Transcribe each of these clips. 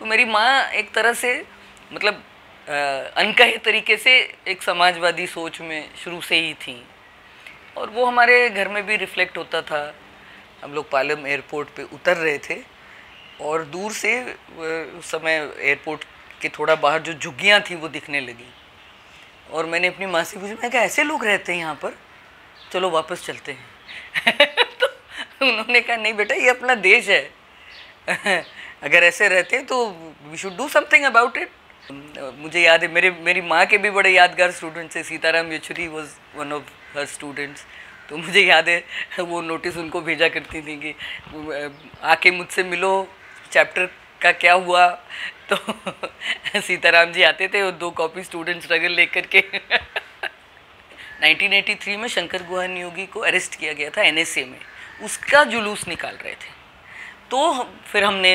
तो मेरी माँ एक तरह से मतलब अनकहे तरीके से एक समाजवादी सोच में शुरू से ही थी। और वो हमारे घर में भी रिफ्लेक्ट होता था। हम लोग पालम एयरपोर्ट पे उतर रहे थे और दूर से उस समय एयरपोर्ट के थोड़ा बाहर जो झुग्गियाँ थी वो दिखने लगी। और मैंने अपनी माँ से पूछा, मैं क्या ऐसे लोग रहते हैं यहाँ पर? चलो वापस चलते हैं। तो उन्होंने कहा, नहीं बेटा, ये अपना देश है। अगर ऐसे रहते हैं तो we should do something about it मुझे याद है, मेरे, मेरी माँ के भी बड़े यादगार स्टूडेंट्स हैं Sitaram Yechury was one of her students तो मुझे याद है, वो नोटिस उनको भेजा करती थी कि आके मुझसे मिलो चैप्टर का क्या हुआ? तो सीताराम जी आते थे और दो कॉपी स्टूडेंट स्ट्रगल लेकर के 1983 में शंकर गुहान योगी को अरेस्ट किया गया था एनएसए में। उसका जुलूस निकाल रहे थे। तो फिर हमने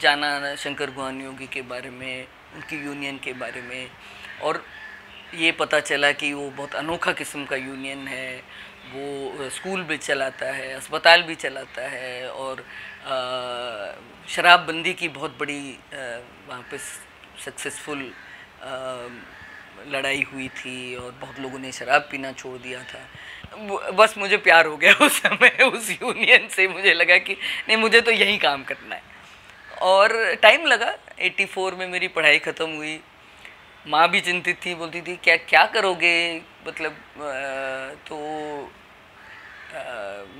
जाना शंकर गुहान योगी के बारे में, उनकी यूनियन के बारे में, और ये पता चला कि वो बहुत अनोखा किस्म का यूनियन है। वो स्कूल भी चलाता है, अस्पताल भी चलाता है, और शराबबंदी की बहुत बड़ी वहाँ पे सक्सेसफुल लड़ाई हुई थी, और बहुत लोगों ने शराब पीना छोड़ दिया था। बस मुझे प्यार हो गया उस समय उस यूनियन से मुझे लगा कि नहीं मुझे तो यही काम करना है। और टाइम लगा 84 में मेरी पढ़ाई ख़त्म हुई। माँ भी चिंतित थी बोलती थी क्या क्या करोगे? मतलब तो आ,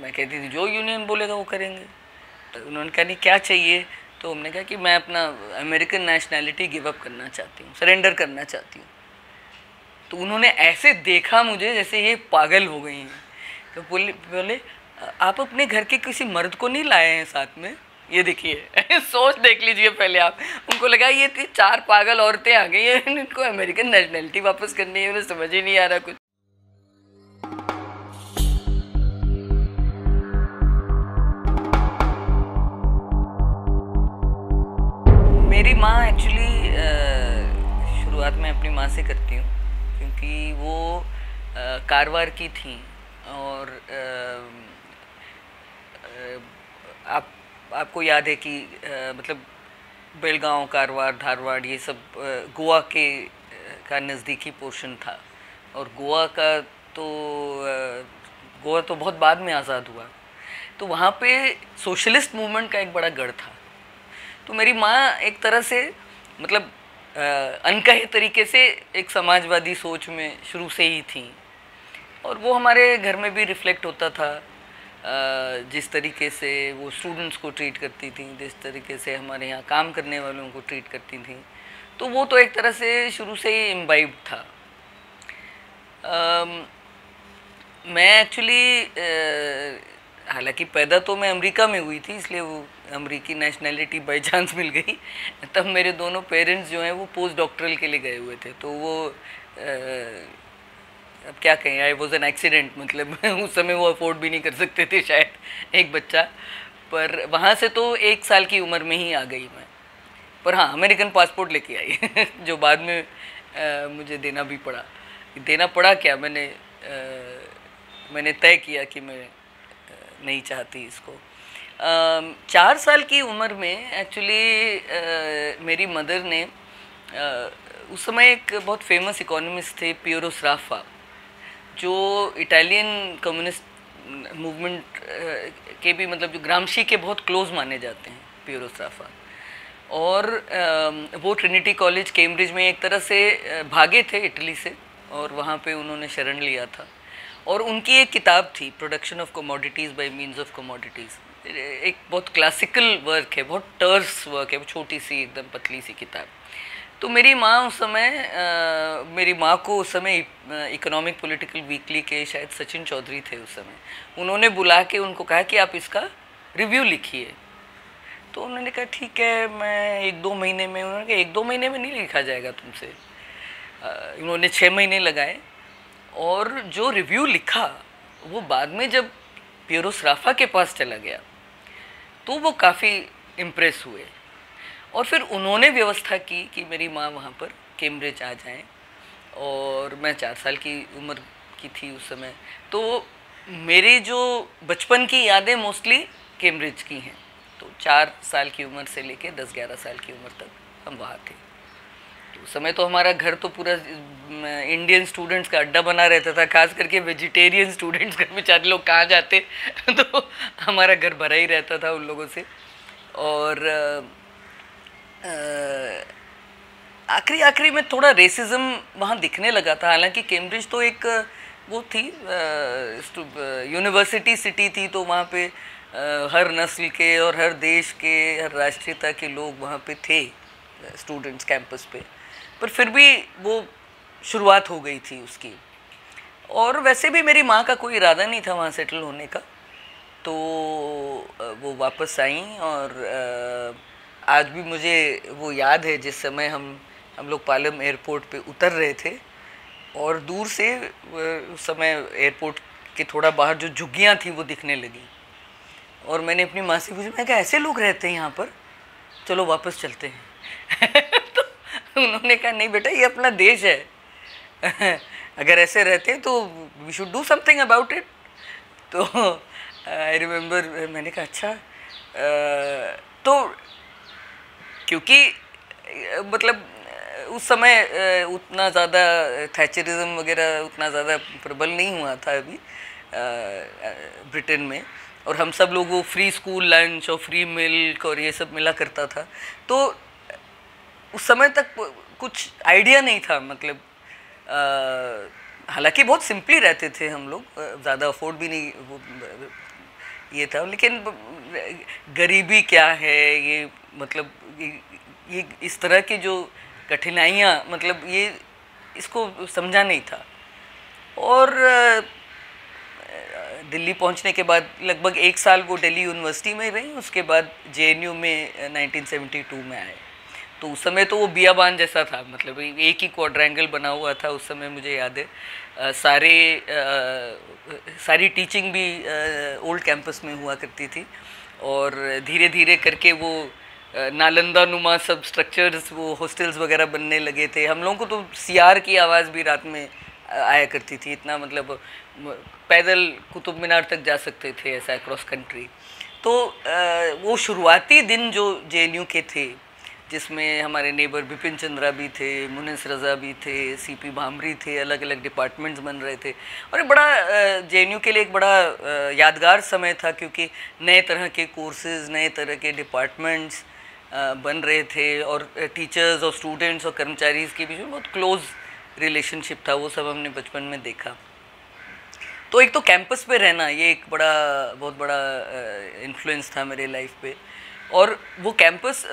मैं कहती थी जो यूनियन बोलेगा वो करेंगे। तो उन्होंने कहा नहीं क्या चाहिए? तो हमने कहा कि मैं अपना अमेरिकन नेशनैलिटी गिव अप करना चाहती हूँ सरेंडर करना चाहती हूँ। तो उन्होंने ऐसे देखा मुझे जैसे ये पागल हो गई हैं। तो बोले बोले, आप अपने घर के किसी मर्द को नहीं लाए हैं साथ में? ये देखिए, सोच देख लीजिए पहले आप। उनको लगा ये थी चार पागल औरतें आ गई हैं, इनको अमेरिकन नेशनैलिटी वापस करनी है, उन्हें समझ ही नहीं आ रहा कुछ। मेरी माँ एक्चुअली शुरुआत में अपनी माँ से करती क्योंकि वो कारवार की थी और आप, आपको याद है कि मतलब बेलगांव, कारवार, धारवाड़, ये सब गोवा के का नज़दीकी पोर्शन था और गोवा का तो गोवा तो बहुत बाद में आज़ाद हुआ। तो वहाँ पे सोशलिस्ट मूवमेंट का एक बड़ा गढ़ था। तो मेरी माँ एक तरह से मतलब अनकहे तरीके से एक समाजवादी सोच में शुरू से ही थी। और वो हमारे घर में भी रिफ्लेक्ट होता था जिस तरीके से वो स्टूडेंट्स को ट्रीट करती थी, जिस तरीके से हमारे यहाँ काम करने वालों को ट्रीट करती थी। तो वो तो एक तरह से शुरू से ही इम्बाइब था। मैं एक्चुअली हालाँकि पैदा तो मैं अमेरिका में हुई थी इसलिए वो अमेरिकी नेशनैलिटी बाई चांस मिल गई। तब मेरे दोनों पेरेंट्स जो हैं वो पोस्ट डॉक्टरल के लिए गए हुए थे। तो वो अब क्या कहें आई वॉज़ एन एक्सीडेंट मतलब उस समय वो अफोर्ड भी नहीं कर सकते थे शायद एक बच्चा। पर वहाँ से तो एक साल की उम्र में ही आ गई मैं। पर हाँ अमेरिकन पासपोर्ट लेके आई जो बाद में आ, मुझे देना भी पड़ा। देना पड़ा क्या? मैंने आ, मैंने तय किया कि मैं नहीं चाहती इसको। चार साल की उम्र में एक्चुअली मेरी मदर ने उस समय एक बहुत फ़ेमस इकोनॉमिस्ट थे पियोरो सराफा जो इटालियन कम्युनिस्ट मूवमेंट के भी मतलब जो ग्रामशी के बहुत क्लोज माने जाते हैं पियोरो सराफा और वो ट्रिनिटी कॉलेज कैम्ब्रिज में एक तरह से भागे थे इटली से, और वहाँ पे उन्होंने शरण लिया था। और उनकी एक किताब थी production of commodities by means of commodities एक बहुत क्लासिकल वर्क है बहुत टर्स वर्क है छोटी सी एकदम पतली सी किताब। तो मेरी माँ उस समय आ, मेरी माँ को उस समय इकोनॉमिक पॉलिटिकल वीकली के शायद सचिन चौधरी थे उस समय। उन्होंने बुला के उनको कहा कि आप इसका रिव्यू लिखिए। तो उन्होंने कहा ठीक है मैं एक दो महीने में उन्होंने कहा एक दो महीने में नहीं लिखा जाएगा तुमसे? उन्होंने छः महीने लगाए। और जो रिव्यू लिखा, वो बाद में जब प्यूरो सराफा के पास चला गया तो वो काफ़ी इम्प्रेस हुए। और फिर उन्होंने व्यवस्था की कि मेरी माँ वहाँ पर कैम्ब्रिज आ जाएँ, और मैं चार साल की उम्र की थी उस समय। तो मेरी जो बचपन की यादें मोस्टली कैम्ब्रिज की हैं। तो चार साल की उम्र से लेके दस ग्यारह साल की उम्र तक हम वहाँ थे। उस समय तो हमारा घर तो पूरा इंडियन स्टूडेंट्स का अड्डा बना रहता था, खास करके वेजिटेरियन स्टूडेंट्स का बेचारे लोग कहाँ जाते तो हमारा घर भरा ही रहता था उन लोगों से। और आखिरी आखिरी में थोड़ा रेसिज्म वहाँ दिखने लगा था। हालाँकि कैम्ब्रिज तो एक, वो थी यूनिवर्सिटी सिटी थी तो वहाँ पे हर नस्ल के और हर देश के, हर राष्ट्रीयता के लोग वहाँ पे थे स्टूडेंट्स कैंपस पे। पर फिर भी वो शुरुआत हो गई थी उसकी। और वैसे भी मेरी माँ का कोई इरादा नहीं था वहाँ सेटल होने का। तो वो वापस आई और आज भी मुझे वो याद है जिस समय हम हम लोग पालम एयरपोर्ट पे उतर रहे थे। और दूर से उस समय एयरपोर्ट के थोड़ा बाहर जो झुग्गियाँ थी वो दिखने लगी। और मैंने अपनी माँ से पूछा, मैं क्या ऐसे लोग रहते हैं यहाँ पर? चलो वापस चलते हैं। उन्होंने कहा नहीं बेटा ये अपना देश है। अगर ऐसे रहते तो we should do something about it तो आई रिमेम्बर मैंने कहा अच्छा आ, तो क्योंकि मतलब उस समय उतना ज़्यादा थैचरिज्म वगैरह उतना ज़्यादा प्रबल नहीं हुआ था अभी ब्रिटेन में। और हम सब लोग फ्री स्कूल लंच और फ्री मिल्क और ये सब मिला करता था। तो उस समय तक कुछ आइडिया नहीं था मतलब हालाँकि बहुत सिंपली रहते थे हम लोग ज़्यादा अफोर्ड भी नहीं वो ये था लेकिन गरीबी क्या है ये मतलब ये, ये इस तरह की जो कठिनाइयाँ मतलब ये इसको समझा नहीं था। और दिल्ली पहुँचने के बाद लगभग एक साल वो दिल्ली यूनिवर्सिटी में रही उसके बाद जेएनयू में 1972 में आए। तो उस समय तो वो बियाबान जैसा था मतलब एक ही क्वाड्रेंगल बना हुआ था उस समय मुझे याद है। सारे आ, सारी टीचिंग भी ओल्ड कैंपस में हुआ करती थी और धीरे धीरे करके वो नालंदा नुमा सब स्ट्रक्चर्स वो हॉस्टल्स वगैरह बनने लगे थे। हम लोगों को तो सियार की आवाज़ भी रात में आया करती थी। इतना मतलब पैदल कुतुब मीनार तक जा सकते थे ऐसा क्रॉस कंट्री तो वो शुरुआती दिन जो जे के थे जिसमें हमारे नेबर बिपिन चंद्रा भी थे मुनिस रज़ा भी थे सीपी भामरी थे अलग अलग डिपार्टमेंट्स बन रहे थे। और बड़ा जेएनयू के लिए एक बड़ा यादगार समय था क्योंकि नए तरह के कोर्सेज नए तरह के डिपार्टमेंट्स बन रहे थे और टीचर्स और स्टूडेंट्स और कर्मचारीज के बीच में बहुत क्लोज रिलेशनशिप था, वो सब हमने बचपन में देखा। तो एक तो कैंपस पे रहना, ये एक बड़ा, बहुत बड़ा इन्फ्लुएंस था मेरे लाइफ पे। और वो कैंपस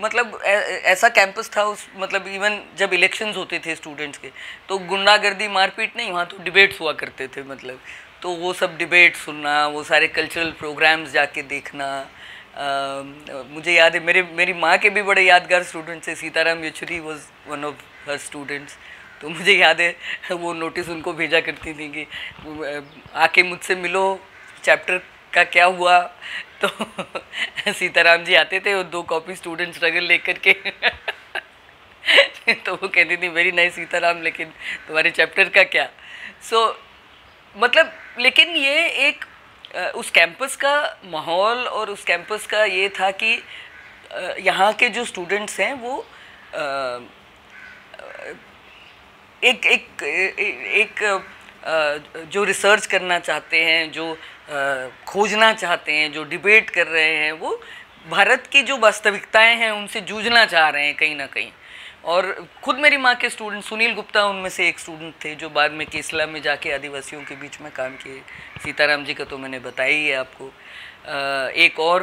मतलब ऐसा कैंपस था उस मतलब इवन जब इलेक्शंस होते थे स्टूडेंट्स के तो गुंडागर्दी मारपीट नहीं वहाँ तो डिबेट्स हुआ करते थे मतलब। तो वो सब डिबेट सुनना वो सारे कल्चरल प्रोग्राम्स जाके देखना आ, मुझे याद है मेरे मेरी माँ के भी बड़े यादगार स्टूडेंट्स थे। Sitaram Yechury was one of her students तो मुझे याद है वो नोटिस उनको भेजा करती थी कि आके मुझसे मिलो चैप्टर का क्या हुआ तो सीताराम जी आते थे वो दो कॉपी स्टूडेंट स्ट्रगल लेकर के। तो वो कहती थी वेरी नाइस सीताराम लेकिन तुम्हारे चैप्टर का क्या? सो so, मतलब लेकिन ये एक उस कैंपस का माहौल और उस कैंपस का ये था कि यहाँ के जो स्टूडेंट्स हैं वो एक एक एक जो रिसर्च करना चाहते हैं जो खोजना चाहते हैं, जो डिबेट कर रहे हैं, वो भारत की जो वास्तविकताएँ हैं, उनसे जूझना चाह रहे हैं कहीं ना कहीं। और खुद मेरी माँ के स्टूडेंट सुनील गुप्ता उनमें से एक स्टूडेंट थे, जो बाद में केसला में जाके आदिवासियों के बीच में काम किए। सीताराम जी का तो मैंने बताया ही है आपको। एक और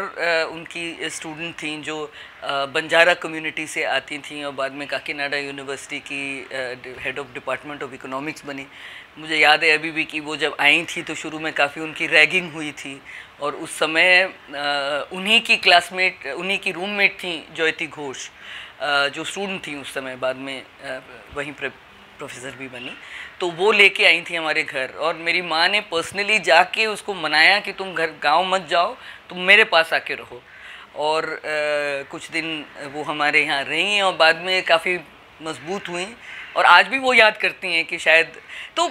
उनकी स्टूडेंट थी जो बंजारा कम्युनिटी से आती थी और बाद में काकीनाडा यूनिवर्सिटी की head of department of economics बनी। मुझे याद है अभी भी कि वो जब आई थी तो शुरू में काफ़ी उनकी रैगिंग हुई थी और उस समय उन्हीं की क्लासमेट उन्हीं की रूममेट थी ज्योति घोष। जो स्टूडेंट थी उस समय बाद में वहीं प्रोफेसर भी बनी। तो वो लेके आई थी हमारे घर और मेरी माँ ने पर्सनली जाके उसको मनाया कि तुम घर गाँव मत जाओ तुम मेरे पास आके रहो। और आ, कुछ दिन वो हमारे यहाँ रही और बाद में काफ़ी मज़बूत हुई और आज भी वो याद करती हैं कि शायद तो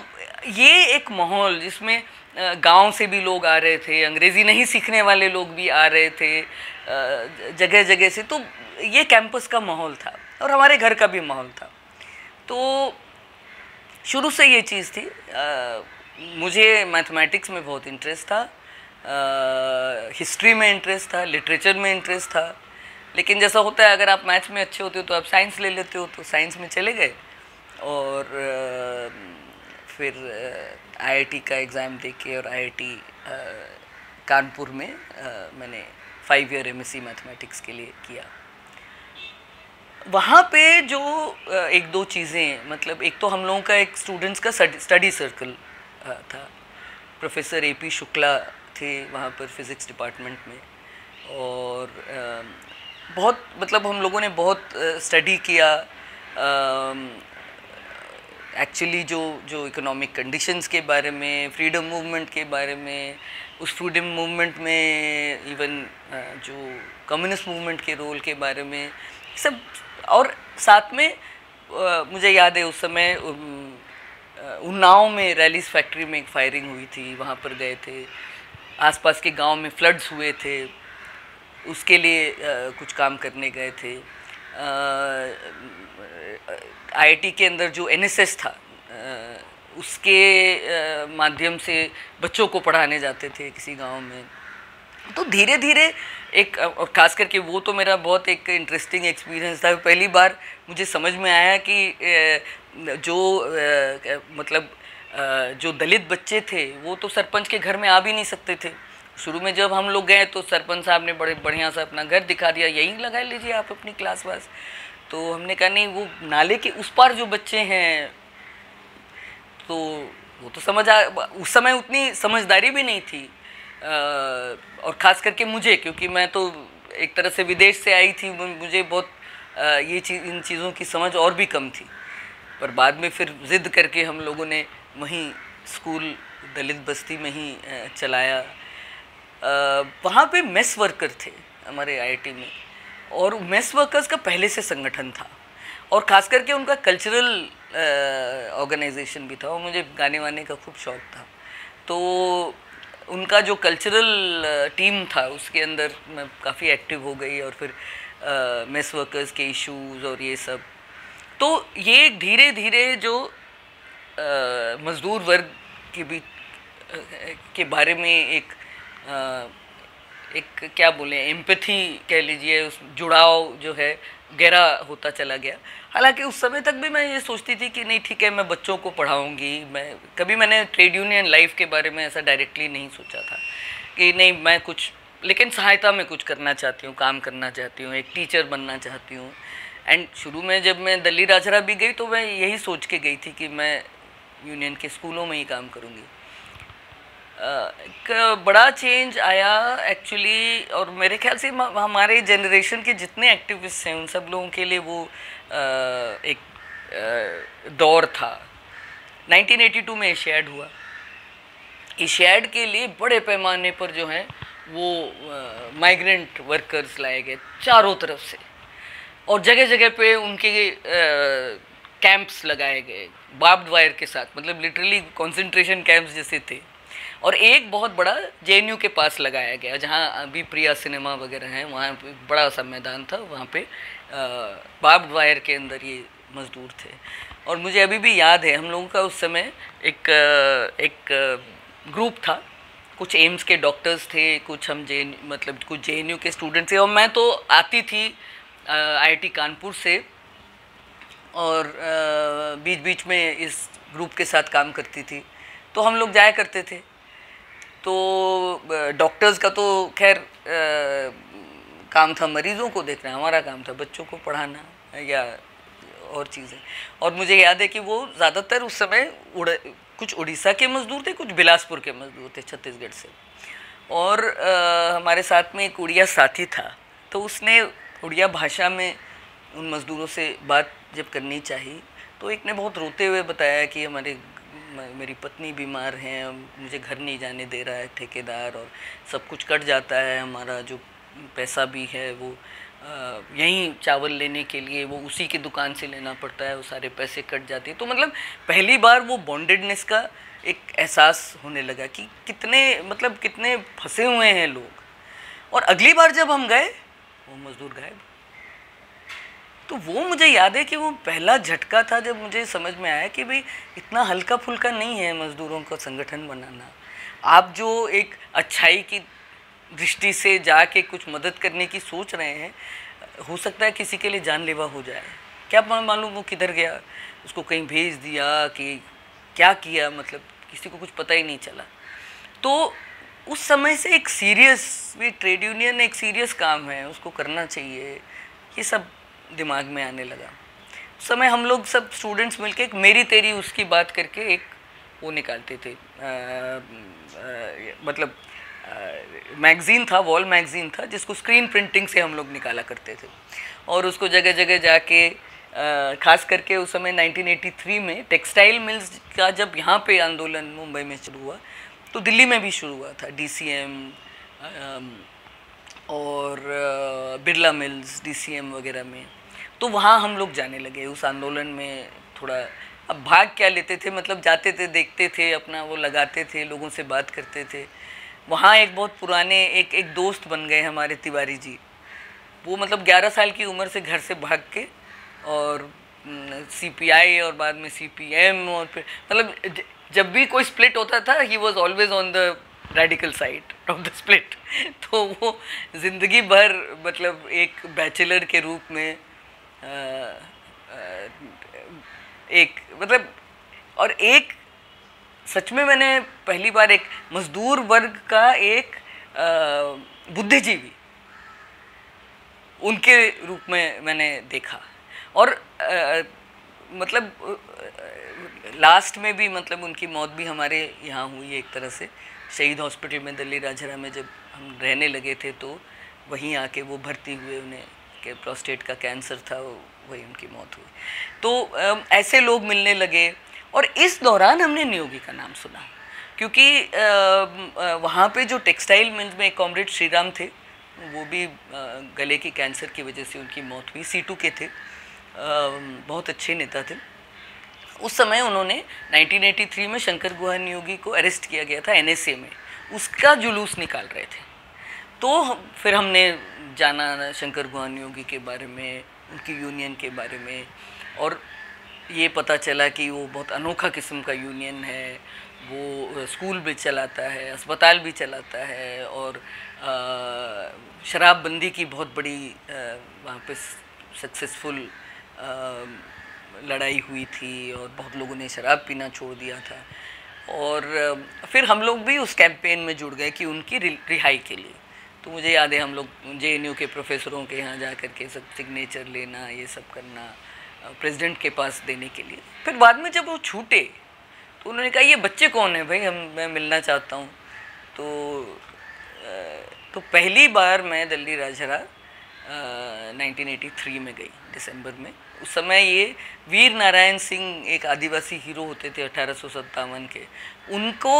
ये एक माहौल जिसमें गाँव से भी लोग आ रहे थे अंग्रेज़ी नहीं सीखने वाले लोग भी आ रहे थे जगह जगह से तो ये कैंपस का माहौल था और हमारे घर का भी माहौल था। तो शुरू से ये चीज़ थी। आ, मुझे मैथमेटिक्स में बहुत इंटरेस्ट था। हिस्ट्री में इंटरेस्ट था लिटरेचर में इंटरेस्ट था। लेकिन जैसा होता है अगर आप मैथ्स में अच्छे होते हो तो आप साइंस ले लेते हो तो साइंस में चले गए। और फिर आईआईटी का एग्ज़ाम दे के और आईआईटी कानपुर में मैंने फाइव ईयर एमएससी मैथमेटिक्स के लिए किया। वहाँ पे जो एक दो चीज़ें मतलब एक तो हम लोगों का एक स्टूडेंट्स का स्टडी सर्कल था। प्रोफेसर ए पी शुक्ला थे वहाँ पर फिज़िक्स डिपार्टमेंट में और बहुत मतलब हम लोगों ने बहुत स्टडी किया। एक्चुअली जो जो इकोनॉमिक कंडीशंस के बारे में फ्रीडम मूवमेंट के बारे में, उस फ्रीडम मूवमेंट में इवन जो कम्युनिस्ट मूवमेंट के रोल के बारे में, सब और साथ में आ, मुझे याद है उस समय उन्नाव में रैलीस फैक्ट्री में एक फायरिंग हुई थी वहाँ पर गए थे। आसपास के गाँव में फ्लड्स हुए थे। उसके लिए आ, कुछ काम करने गए थे। आईआईटी के अंदर जो एनएसएस था आ, उसके माध्यम से बच्चों को पढ़ाने जाते थे किसी गाँव में। तो धीरे धीरे एक और खास करके वो तो मेरा बहुत एक इंटरेस्टिंग एक्सपीरियंस था। पहली बार मुझे समझ में आया कि जो मतलब जो दलित बच्चे थे, वो तो सरपंच के घर में आ भी नहीं सकते थे। शुरू में जब हम लोग गए तो सरपंच साहब ने बड़े बढ़िया सा अपना घर दिखा दिया, यहीं लगा लीजिए आप अपनी क्लास वास। तो हमने कहा, नहीं, वो नाले के उस पार जो बच्चे हैं। तो वो तो समझ आ, उस समय उतनी समझदारी भी नहीं थी। और ख़ास करके मुझे, क्योंकि मैं तो एक तरह से विदेश से आई थी मुझे बहुत ये चीज़, इन चीज़ों की समझ और भी कम थी। पर बाद में फिर ज़िद करके हम लोगों ने वहीं स्कूल, दलित बस्ती में ही चलाया। वहाँ पे मेस वर्कर थे हमारे आईआईटी में, और मेस वर्कर्स का पहले से संगठन था। और ख़ास करके उनका कल्चरल ऑर्गेनाइजेशन भी था, और मुझे गाने वाने का खूब शौक था। तो उनका जो कल्चरल टीम था उसके अंदर मैं काफ़ी एक्टिव हो गई और फिर मेस वर्कर्स के इश्यूज़ और ये सब। तो ये धीरे धीरे जो मज़दूर वर्ग के बीच के बारे में एक आ, एक क्या बोले एम्पथी कह लीजिए उस जुड़ाव जो है गहरा होता चला गया। हालाँकि उस समय तक भी मैं ये सोचती थी कि नहीं, ठीक है, मैं बच्चों को पढ़ाऊँगी, मैं, कभी मैंने ट्रेड यूनियन लाइफ के बारे में ऐसा डायरेक्टली नहीं सोचा था कि नहीं, मैं कुछ, लेकिन सहायता में कुछ करना चाहती हूँ, काम करना चाहती हूँ, एक टीचर बनना चाहती हूँ। एंड शुरू में जब मैं दिल्ली राजरा भी गई तो मैं यही सोच के गई थी कि मैं यूनियन के स्कूलों में ही काम करूँगी। एक बड़ा चेंज आया एक्चुअली और मेरे ख्याल से हमारे जनरेशन के जितने एक्टिविस्ट हैं, उन सब लोगों के लिए वो एक दौर था। 1982 में एशियाड हुआ। एशियाड के लिए बड़े पैमाने पर जो है, वो माइग्रेंट वर्कर्स लाए गए चारों तरफ़ से। और जगह जगह पे उनके कैंप्स लगाए गए बाब्ड वायर के साथ मतलब लिटरली कंसंट्रेशन कैंप्स जैसे थे। और एक बहुत बड़ा जेएनयू के पास लगाया गया, जहाँ अभी प्रिया सिनेमा वगैरह हैं, वहाँ बड़ा सा मैदान था, वहाँ पे बाब वायर के अंदर ये मज़दूर थे। और मुझे अभी भी याद है, हम लोगों का उस समय एक एक ग्रुप था, कुछ एम्स के डॉक्टर्स थे, कुछ हम जे मतलब कुछ जेएनयू के स्टूडेंट थे, और मैं तो आती थी आईआईटी कानपुर से, और बीच बीच में इस ग्रुप के साथ काम करती थी। तो हम लोग जाया करते थे। तो डॉक्टर्स का तो खैर काम था मरीज़ों को देखना हमारा काम था बच्चों को पढ़ाना या और चीज़ें। और मुझे याद है कि वो ज़्यादातर उस समय उड़ कुछ उड़ीसा के मज़दूर थे कुछ बिलासपुर के मज़दूर थे छत्तीसगढ़ से। और आ, हमारे साथ में एक उड़िया साथी था तो उसने उड़िया भाषा में उन मज़दूरों से बात जब करनी चाहिए तो एक ने बहुत रोते हुए बताया कि हमारे मेरी पत्नी बीमार है, मुझे घर नहीं जाने दे रहा है ठेकेदार और सब कुछ कट जाता है, हमारा जो पैसा भी है वो यहीं चावल लेने के लिए वो उसी की दुकान से लेना पड़ता है, वो सारे पैसे कट जाते हैं। तो मतलब पहली बार वो बॉन्डेडनेस का एक एहसास होने लगा कि कितने मतलब कितने फंसे हुए हैं लोग। और अगली बार जब हम गए, वो मज़दूर गायब। तो वो मुझे याद है कि वो पहला झटका था जब मुझे समझ में आया कि भाई इतना हल्का फुल्का नहीं है मज़दूरों का संगठन बनाना। आप जो एक अच्छाई की दृष्टि से जाके कुछ मदद करने की सोच रहे हैं, हो सकता है किसी के लिए जानलेवा हो जाए। क्या मालूम वो किधर गया? उसको कहीं भेज दिया कि क्या किया? मतलब किसी को कुछ पता ही नहीं चला। तो उस समय से एक सीरियस भी ट्रेड यूनियन एक सीरियस काम है, उसको करना चाहिए। ये सब दिमाग में आने लगा। उस समय हम लोग सब स्टूडेंट्स मिलके एक मेरी तेरी उसकी बात करके एक वो निकालते थे। आ, आ, मतलब मैगज़ीन था वॉल मैगज़ीन था जिसको स्क्रीन प्रिंटिंग से हम लोग निकाला करते थे। और उसको जगह जगह जाके खास करके उस समय 1983 में टेक्सटाइल मिल्स का जब यहाँ पे आंदोलन मुंबई में शुरू हुआ तो दिल्ली में भी शुरू हुआ था। डीसीएम और बिरला मिल्स डीसीएम वगैरह में। तो वहाँ हम लोग जाने लगे, उस आंदोलन में थोड़ा, अब भाग क्या लेते थे? मतलब जाते थे, देखते थे, अपना वो लगाते थे, लोगों से बात करते थे। वहाँ एक बहुत पुराने, एक एक दोस्त बन गए हमारे तिवारी जी। वो मतलब 11 साल की उम्र से घर से भाग के और सीपीआई और बाद में सीपीएम और फिर मतलब जब भी कोई स्प्लिट होता था he was always on the radical side of the split तो वो ज़िंदगी भर मतलब एक बैचलर के रूप में एक मतलब और एक सच में मैंने पहली बार एक मजदूर वर्ग का एक बुद्धिजीवी उनके रूप में मैंने देखा। और आ, मतलब लास्ट में भी मतलब उनकी मौत भी हमारे यहाँ हुई एक तरह से। शहीद हॉस्पिटल में दिल्ली राजहरा में जब हम रहने लगे थे तो वहीं आके वो भर्ती हुए उन्हें के प्रोस्टेट का कैंसर था वही उनकी मौत हुई। तो ऐसे लोग मिलने लगे और इस दौरान हमने नियोगी का नाम सुना। क्योंकि वहाँ पे जो टेक्सटाइल मिल्स में कॉमरेड श्रीराम थे, वो भी गले के कैंसर की वजह से उनकी मौत हुई। सी के थे। बहुत अच्छे नेता थे। उस समय उन्होंने 1983 में शंकर गुहा नियोगी को अरेस्ट किया गया था एनएसए में। उसका जुलूस निकाल रहे थे। तो हम, फिर हमने जाना शंकर गुहा नियोगी के बारे में, उनकी यूनियन के बारे में, और ये पता चला कि वो बहुत अनोखा किस्म का यूनियन है। वो स्कूल भी चलाता है, अस्पताल भी चलाता है, और शराबबंदी की बहुत बड़ी वहाँ पे सक्सेसफुल लड़ाई हुई थी, और बहुत लोगों ने शराब पीना छोड़ दिया था। और फिर हम लोग भी उस कैंपेन में जुड़ गए कि उनकी रिहाई के लिए। तो मुझे याद है हम लोग जेएनयू के प्रोफेसरों के यहाँ जा कर के सब सिग्नेचर लेना, ये सब करना प्रेसिडेंट के पास देने के लिए। फिर बाद में जब वो छूटे तो उन्होंने कहा, ये बच्चे कौन है भाई? हम, मैं मिलना चाहता हूँ। तो तो पहली बार मैं दिल्ली राजहरा 1983 में गई, दिसंबर में। उस समय ये वीर नारायण सिंह एक आदिवासी हीरो होते थे अठारह के। उनको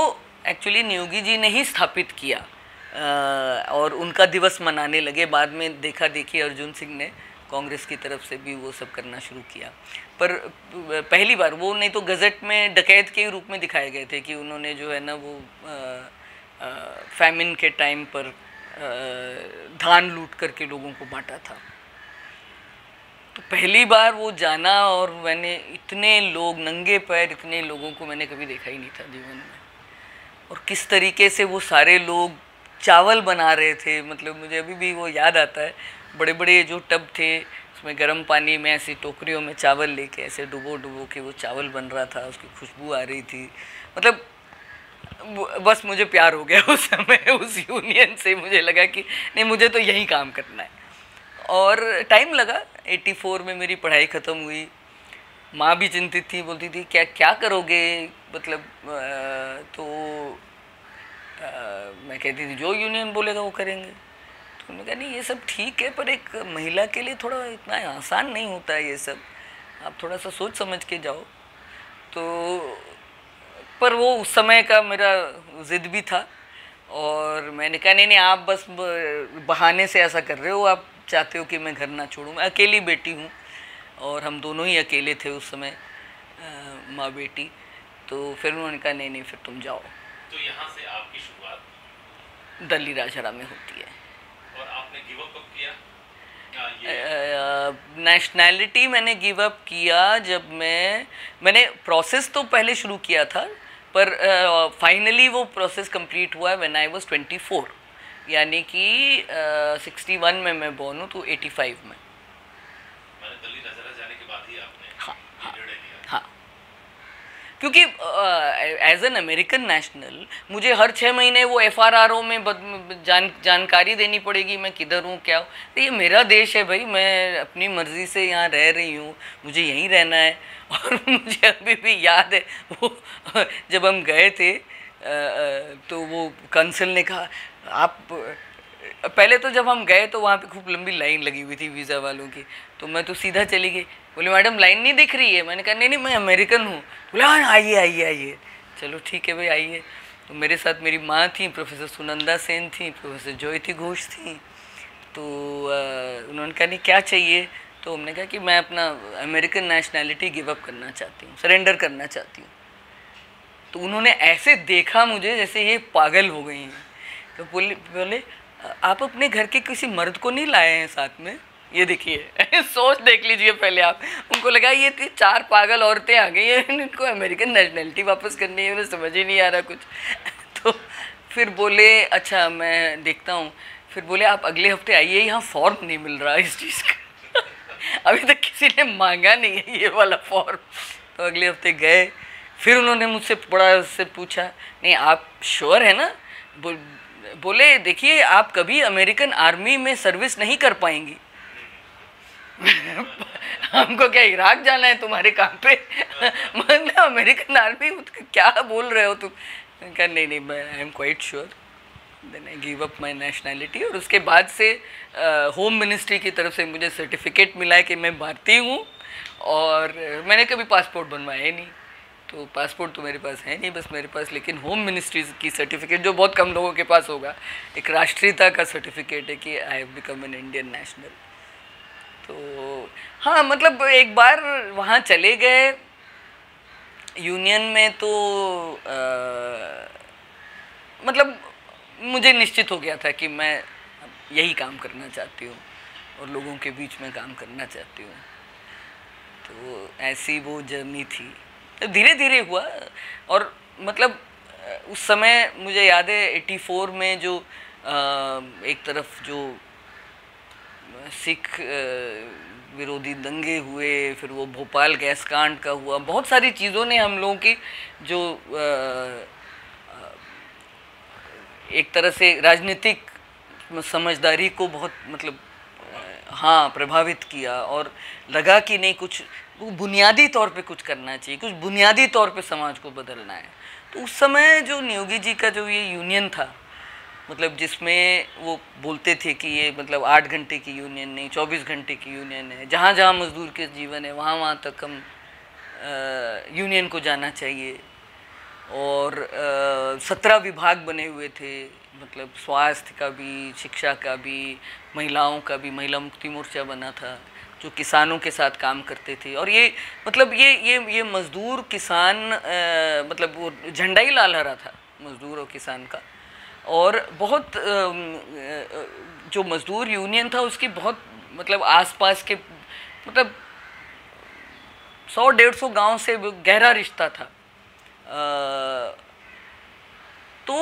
एक्चुअली नियोगी जी ने ही स्थापित किया। और उनका दिवस मनाने लगे। बाद में देखा, देखी अर्जुन सिंह ने कांग्रेस की तरफ़ से भी वो सब करना शुरू किया। पर पहली बार, वो नहीं तो गज़ट में डकैत के रूप में दिखाए गए थे कि उन्होंने जो है ना वो फैमिन के टाइम पर धान लूट करके लोगों को बांटा था। तो पहली बार वो जाना और मैंने इतने लोग, नंगे पैर इतने लोगों को मैंने कभी देखा ही नहीं था जीवन में। और किस तरीके से वो सारे लोग चावल बना रहे थे मतलब मुझे अभी भी वो याद आता है। बड़े बड़े जो टब थे, उसमें गर्म पानी में ऐसी टोकरियों में चावल लेके, ऐसे डुबो डुबो के वो चावल बन रहा था, उसकी खुशबू आ रही थी। मतलब बस मुझे प्यार हो गया उस समय, उस यूनियन से मुझे लगा कि, नहीं, मुझे तो यही काम करना है। और टाइम लगा 84 में मेरी पढ़ाई ख़त्म हुई। माँ भी चिंतित थी, बोलती थी, क्या क्या करोगे? मतलब तो मैं कहती थी, जो यूनियन बोलेगा वो करेंगे। तो उन्होंने कहा, नहीं, ये सब ठीक है, पर एक महिला के लिए थोड़ा इतना आसान नहीं होता है ये सब। आप थोड़ा सा सोच समझ के जाओ। तो पर वो उस समय का मेरा ज़िद भी था और मैंने कहा, नहीं नहीं, आप बस बहाने से ऐसा कर रहे हो, आप चाहते हो कि मैं घर ना छोड़ूँ। मैं अकेली बेटी हूँ और हम दोनों ही अकेले थे उस समय माँ बेटी। तो फिर उन्होंने कहा, नहीं नहीं, फिर तुम जाओ। तो यहाँ से आपकी शुरुआत दल्ली राजहरा में होती है। और आपने गिव अप किया? नेशनैलिटी मैंने गिव अप किया जब मैं मैंने प्रोसेस तो पहले शुरू किया था पर फाइनली uh, वो प्रोसेस कंप्लीट हुआ व्हेन आई वाज 24 यानी कि सिक्सटी uh, वन में मैं बॉर्न हूँ तो एटी फाइव में। क्योंकि एज एन अमेरिकन नेशनल मुझे हर छः महीने वो एफ़ आर आर ओ में जान, जानकारी देनी पड़ेगी, मैं किधर हूँ, क्या हूँ। तो ये मेरा देश है भाई, मैं अपनी मर्ज़ी से यहाँ रह रही हूँ, मुझे यहीं रहना है। और मुझे अभी भी याद है, वो, जब हम गए थे तो वो कंसल ने कहा, आप पहले तो जब हम गए तो वहाँ पे खूब लंबी लाइन लगी हुई थी वीज़ा वालों की। तो मैं तो सीधा चली गई। बोले, मैडम, लाइन नहीं दिख रही है? मैंने कहा, नहीं नहीं, मैं अमेरिकन हूँ। बोले हाँ आइए आइए आइए। चलो, ठीक है भाई, आइए। तो मेरे साथ मेरी माँ थी, प्रोफेसर सुनंदा सेन थी, प्रोफेसर ज्योति घोष थी। तो उन्होंने कहा, नहीं, क्या चाहिए? तो हमने कहा कि मैं अपना अमेरिकन नेशनैलिटी गिव अप करना चाहती हूँ सरेंडर करना चाहती हूँ। तो उन्होंने ऐसे देखा मुझे जैसे ये पागल हो गई हैं। तो बोले बोले आप अपने घर के किसी मर्द को नहीं लाए हैं साथ में? ये देखिए, सोच देख लीजिए पहले आप। उनको लगा ये थी चार पागल औरतें आ गई हैं, इनको अमेरिकन नेशनैलिटी वापस करनी है, उन्हें समझ ही नहीं आ रहा कुछ। तो फिर बोले अच्छा मैं देखता हूँ। फिर बोले, आप अगले हफ़्ते आइए, यहाँ फॉर्म नहीं मिल रहा इस चीज़ का। अभी तक किसी ने मांगा नहीं है ये वाला फॉर्म तो अगले हफ़्ते गए। फिर उन्होंने मुझसे बड़ा से पूछा, नहीं, आप श्योर है ना? बोले, देखिए, आप कभी अमेरिकन आर्मी में सर्विस नहीं कर पाएँगी। हमको क्या, इराक जाना है तुम्हारे काम पे? मतलब अमेरिकन आर्मी क्या बोल रहे हो तुम? क्या नहीं नहीं I am quite sure then I give up my nationality और उसके बाद से होम मिनिस्ट्री की तरफ़ से मुझे सर्टिफिकेट मिला है कि मैं भारतीय हूँ और मैंने कभी पासपोर्ट बनवाया ही नहीं। तो पासपोर्ट तो मेरे पास है नहीं बस मेरे पास लेकिन होम मिनिस्ट्री की सर्टिफिकेट जो बहुत कम लोगों के पास होगा एक राष्ट्रीयता का सर्टिफिकेट है कि I have become an Indian national तो हाँ मतलब एक बार वहाँ चले गए यूनियन में तो आ, मतलब मुझे निश्चित हो गया था कि मैं यही काम करना चाहती हूँ और लोगों के बीच में काम करना चाहती हूँ। तो ऐसी वो जर्नी थी। धीरे धीरे हुआ और मतलब उस समय मुझे याद है 84 में जो एक तरफ़ जो सिख विरोधी दंगे हुए, फिर वो भोपाल गैस कांड का हुआ। बहुत सारी चीज़ों ने हम लोगों की जो एक तरह से राजनीतिक समझदारी को बहुत मतलब हाँ प्रभावित किया और लगा कि नहीं कुछ बुनियादी तौर पे कुछ करना चाहिए कुछ बुनियादी तौर पे समाज को बदलना है। तो उस समय जो नियोगी जी का जो ये यूनियन था मतलब जिसमें वो बोलते थे कि ये मतलब आठ घंटे की यूनियन नहीं, चौबीस घंटे की यूनियन है, जहाँ जहाँ मजदूर के जीवन है, वहाँ वहाँ तक हम यूनियन को जाना चाहिए। और सत्रह विभाग बने हुए थे मतलब स्वास्थ्य का भी, शिक्षा का भी, महिलाओं का भी, महिला मुक्ति मोर्चा बना था। जो किसानों के साथ काम करते थे। और ये मतलब ये ये ये मज़दूर किसान आ, मतलब वो झंडा ही लाल हरा था मज़दूर और किसान का। और बहुत आ, जो मज़दूर यूनियन था उसकी बहुत मतलब आसपास के मतलब सौ डेढ़ सौ गाँव से गहरा रिश्ता था। आ, तो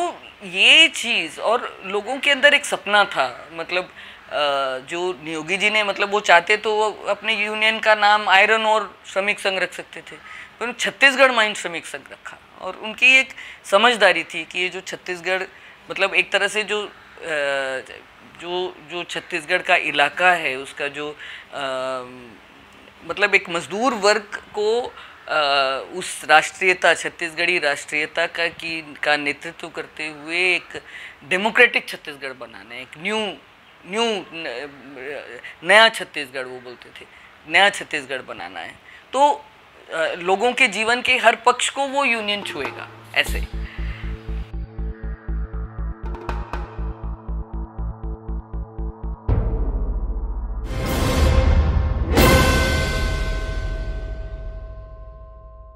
ये चीज़ और लोगों के अंदर एक सपना था मतलब जो नियोगी जी ने मतलब वो चाहते तो वो अपने यूनियन का नाम आयरन और श्रमिक संघ रख सकते थे। पर छत्तीसगढ़ माइंड श्रमिक संघ रखा। और उनकी एक समझदारी थी कि ये जो छत्तीसगढ़ मतलब एक तरह से जो जो जो छत्तीसगढ़ का इलाका है उसका जो आ, मतलब एक मजदूर वर्ग को आ, उस राष्ट्रीयता छत्तीसगढ़ी राष्ट्रीयता का की का नेतृत्व करते हुए एक डेमोक्रेटिक छत्तीसगढ़ बनाना एक न्यू न्यू नया छत्तीसगढ़ वो बोलते थे, नया छत्तीसगढ़ बनाना है। तो लोगों के जीवन के हर पक्ष को वो यूनियन छुएगा, ऐसे।